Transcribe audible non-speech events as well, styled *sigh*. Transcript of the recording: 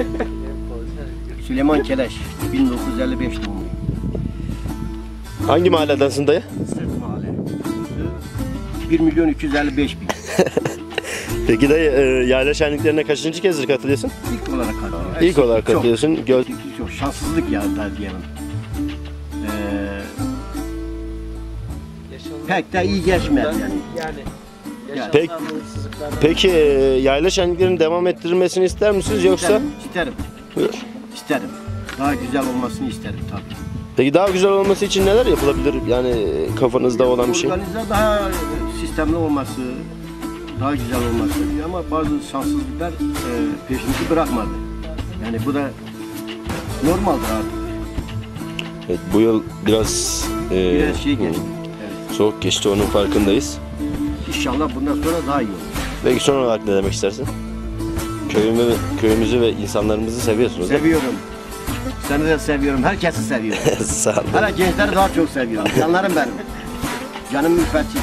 *laughs* Süleyman Keleş, 1955 doğumluyum. Hangi mahalledensin dayı? Sırt mahalle. 1 milyon 255 bin. *laughs* Peki dayı e, yayla şenliklerine kaçıncı kezdir katılıyorsun? İlk olarak katılıyorum. İlk olarak Çok, katılıyorsun. Göl, Çok şanssızlık ya da diyelim. Ee, pek de iyi geçmedi yani. Yani Yani. Peki, peki e, yayla şenliklerinin devam ettirilmesini ister misiniz yoksa? İsterim, isterim, Buyur. isterim. Daha güzel olmasını isterim tabii. Peki daha güzel olması için neler yapılabilir? Yani e, kafanızda olan bir şey. Organize daha sistemli olması, daha güzel olması ama bazı şanssızlıklar e, peşimizi bırakmadı. Yani bu da normaldir artık. Evet, bu yıl biraz, e, Biraz şey geçti. Evet. soğuk geçti onun farkındayız. İnşallah bundan sonra daha iyi olur. Peki son olarak ne demek istersin? Köyümü, köyümüzü ve insanlarımızı seviyorsunuz değil mi? Seviyorum. Seni de seviyorum. Herkesi seviyorum. *laughs* Sağ olun. Hala gençleri daha çok seviyorum. Canlarım benim. Canım müfettim.